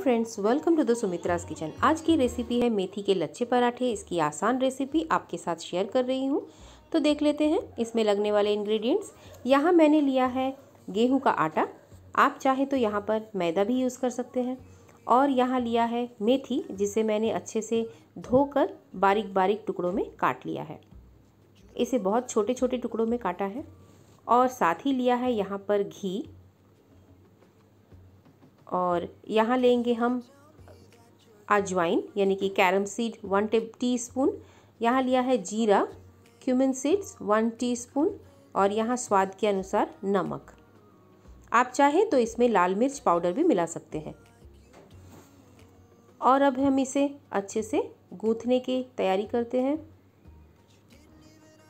Friends welcome to the Sumitra's kitchen आज की recipe है मेथी के लच्छे पराठे। इसकी आसान रेसिपी आपके साथ शेयर कर रही हूँ। तो देख लेते हैं इसमें लगने वाले इंग्रेडिएंट्स यहाँ मैंने लिया है गेहूँ का आटा। आप चाहे तो यहाँ पर मैदा भी यूज़ कर सकते हैं। और यहाँ लिया है मेथी, जिसे मैंने अच्छे से धोकर बारीक बारीक टुकड़ों में काट लिया है। इसे बहुत छोटे छोटे टुकड़ों में काटा है। और साथ ही लिया है यहाँ पर घी। और यहाँ लेंगे हम अजवाइन, यानी कि carom seed one teaspoon यहाँ लिया है जीरा, क्यूमिन सीड्स वन टीस्पून और यहाँ स्वाद के अनुसार नमक। आप चाहें तो इसमें लाल मिर्च पाउडर भी मिला सकते हैं। और अब हम इसे अच्छे से गूंथने की तैयारी करते हैं।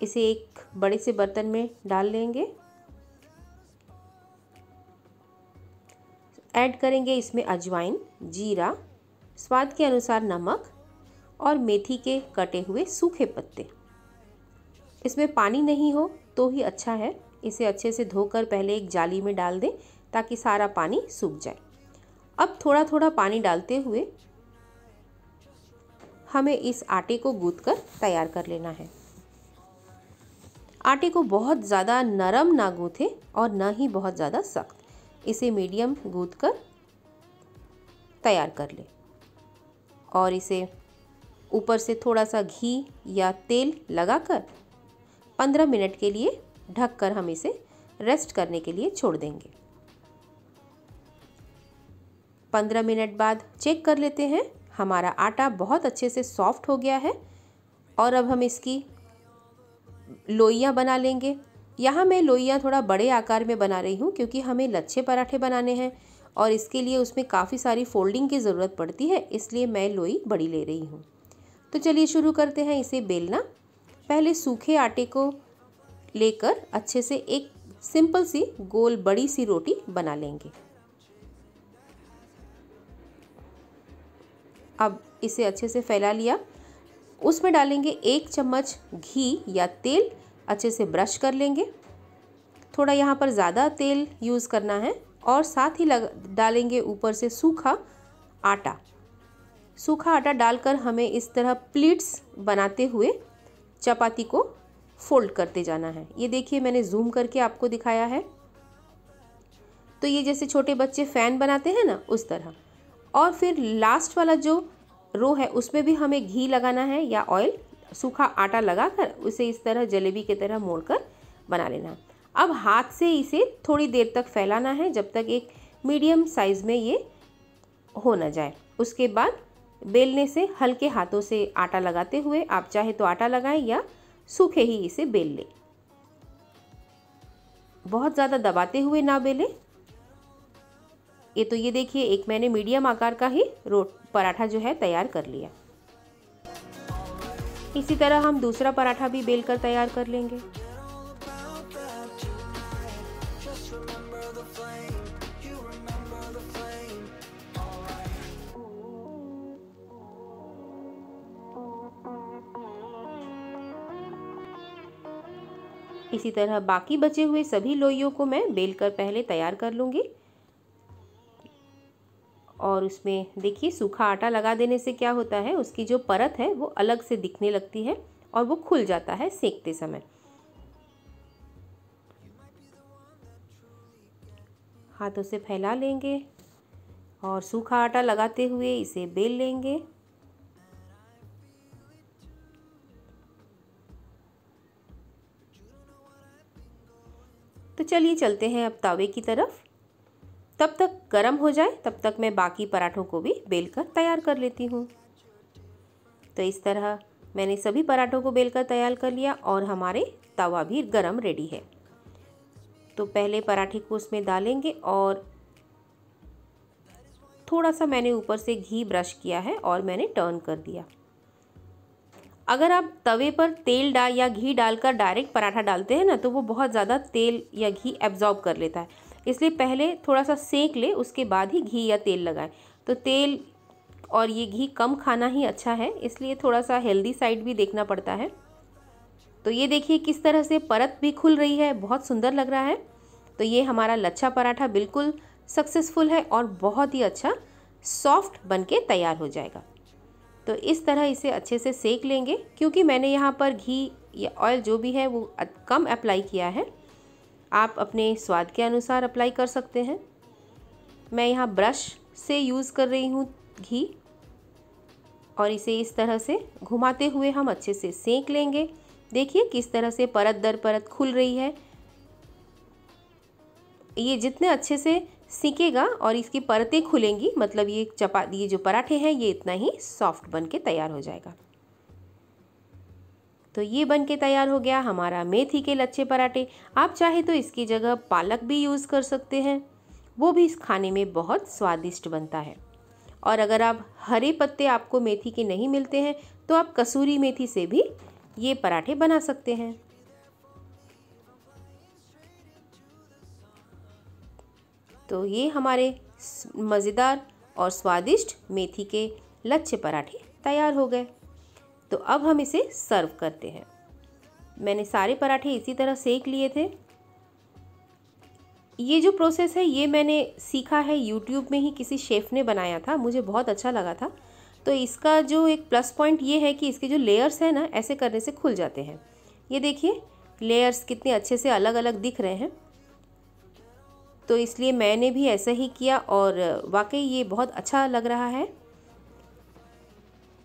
इसे एक बड़े से बर्तन में डाल लेंगे। ऐड करेंगे इसमें अजवाइन, जीरा, स्वाद के अनुसार नमक और मेथी के कटे हुए सूखे पत्ते। इसमें पानी नहीं हो तो ही अच्छा है। इसे अच्छे से धोकर पहले एक जाली में डाल दें ताकि सारा पानी सूख जाए। अब थोड़ा थोड़ा पानी डालते हुए हमें इस आटे को गूंथ कर तैयार कर लेना है। आटे को बहुत ज़्यादा नरम ना गूँथे और ना ही बहुत ज़्यादा सख्त। इसे मीडियम गूँथ कर तैयार कर ले। और इसे ऊपर से थोड़ा सा घी या तेल लगाकर 15 मिनट के लिए ढककर हम इसे रेस्ट करने के लिए छोड़ देंगे। 15 मिनट बाद चेक कर लेते हैं। हमारा आटा बहुत अच्छे से सॉफ्ट हो गया है और अब हम इसकी लोइयाँ बना लेंगे। यहाँ मैं लोइयाँ थोड़ा बड़े आकार में बना रही हूँ क्योंकि हमें लच्छे पराठे बनाने हैं और इसके लिए उसमें काफ़ी सारी फोल्डिंग की ज़रूरत पड़ती है, इसलिए मैं लोई बड़ी ले रही हूँ। तो चलिए शुरू करते हैं इसे बेलना। पहले सूखे आटे को लेकर अच्छे से एक सिंपल सी गोल बड़ी सी रोटी बना लेंगे। अब इसे अच्छे से फैला लिया। उसमें डालेंगे एक चम्मच घी या तेल अच्छे से ब्रश कर लेंगे। थोड़ा यहाँ पर ज़्यादा तेल यूज़ करना है और साथ ही लग, डालेंगे ऊपर से सूखा आटा। सूखा आटा डालकर हमें इस तरह प्लीट्स बनाते हुए चपाती को फोल्ड करते जाना है। ये देखिए मैंने जूम करके आपको दिखाया है। तो ये जैसे छोटे बच्चे फ़ैन बनाते हैं ना, उस तरह। और फिर लास्ट वाला जो रो है, उसमें भी हमें घी लगाना है या ऑयल सूखा आटा लगाकर उसे इस तरह जलेबी की तरह मोड़कर बना लेना। अब हाथ से इसे थोड़ी देर तक फैलाना है, जब तक एक मीडियम साइज़ में ये हो ना जाए। उसके बाद बेलने से हल्के हाथों से आटा लगाते हुए आप चाहे तो आटा लगाएँ या सूखे ही इसे बेल लें। बहुत ज़्यादा दबाते हुए ना बेलें। ये तो ये देखिए, एक मैंने मीडियम आकार का ही रोट पराठा जो है तैयार कर लिया। इसी तरह हम दूसरा पराठा भी बेल कर तैयार कर लेंगे। इसी तरह बाकी बचे हुए सभी लोइयों को मैं बेल कर पहले तैयार कर लूँगी। और उसमें देखिए, सूखा आटा लगा देने से क्या होता है, उसकी जो परत है, वो अलग से दिखने लगती है और वो खुल जाता है सेकते समय। हाथों से फैला लेंगे और सूखा आटा लगाते हुए इसे बेल लेंगे। तो चलिए चलते हैं अब तावे की तरफ़। तब तक गर्म हो जाए, तब तक मैं बाकी पराठों को भी बेल कर तैयार कर लेती हूँ। तो इस तरह मैंने सभी पराठों को बेल कर तैयार कर लिया और हमारे तवा भी गरम रेडी है। तो पहले पराठे को उसमें डालेंगे और थोड़ा सा मैंने ऊपर से घी ब्रश किया है और मैंने टर्न कर दिया। अगर आप तवे पर तेल डाल या घी डालकर डायरेक्ट पराठा डालते हैं ना तो वो बहुत ज़्यादा तेल या घी एब्जॉर्ब कर लेता है। इसलिए पहले थोड़ा सा सेक ले, उसके बाद ही घी या तेल लगाएँ। तो तेल और ये घी कम खाना ही अच्छा है, इसलिए थोड़ा सा हेल्दी साइड भी देखना पड़ता है। तो ये देखिए किस तरह से परत भी खुल रही है, बहुत सुंदर लग रहा है। तो ये हमारा लच्छा पराठा बिल्कुल सक्सेसफुल है और बहुत ही अच्छा सॉफ्ट बन के तैयार हो जाएगा। तो इस तरह इसे अच्छे से सेक लेंगे, क्योंकि मैंने यहाँ पर घी या ऑयल जो भी है वो कम अप्लाई किया है। आप अपने स्वाद के अनुसार अप्लाई कर सकते हैं। मैं यहाँ ब्रश से यूज़ कर रही हूँ घी। और इसे इस तरह से घुमाते हुए हम अच्छे से सेंक लेंगे। देखिए किस तरह से परत दर परत खुल रही है। ये जितने अच्छे से सीखेगा और इसकी परतें खुलेंगी मतलब ये चपा, ये जो पराठे हैं, ये इतना ही सॉफ्ट बन के तैयार हो जाएगा। तो ये बन के तैयार हो गया हमारा मेथी के लच्छे पराठे। आप चाहे तो इसकी जगह पालक भी यूज़ कर सकते हैं। वो भी इस खाने में बहुत स्वादिष्ट बनता है। और अगर आप हरे पत्ते आपको मेथी के नहीं मिलते हैं तो आप कसूरी मेथी से भी ये पराठे बना सकते हैं। तो ये हमारे मज़ेदार और स्वादिष्ट मेथी के लच्छे पराठे तैयार हो गए। तो अब हम इसे सर्व करते हैं। मैंने सारे पराठे इसी तरह सेक लिए थे। ये जो प्रोसेस है, ये मैंने सीखा है यूट्यूब में ही किसी शेफ़ ने बनाया था। मुझे बहुत अच्छा लगा था। तो इसका जो एक प्लस पॉइंट ये है कि इसके जो लेयर्स हैं ना, ऐसे करने से खुल जाते हैं। ये देखिए लेयर्स कितने अच्छे से अलग अलग दिख रहे हैं। तो इसलिए मैंने भी ऐसा ही किया और वाकई ये बहुत अच्छा लग रहा है।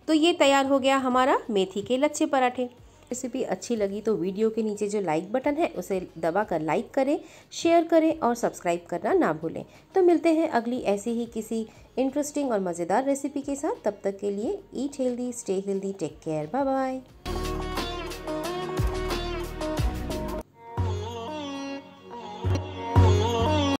तो ये तैयार हो गया हमारा मेथी के लच्छे पराठे। रेसिपी अच्छी लगी तो वीडियो के नीचे जो लाइक बटन है, उसे दबा कर लाइक करें शेयर करें और सब्सक्राइब करना ना भूलें। तो मिलते हैं अगली ऐसी ही किसी इंटरेस्टिंग और मज़ेदार रेसिपी के साथ। तब तक के लिए eat healthy stay healthy take care bye bye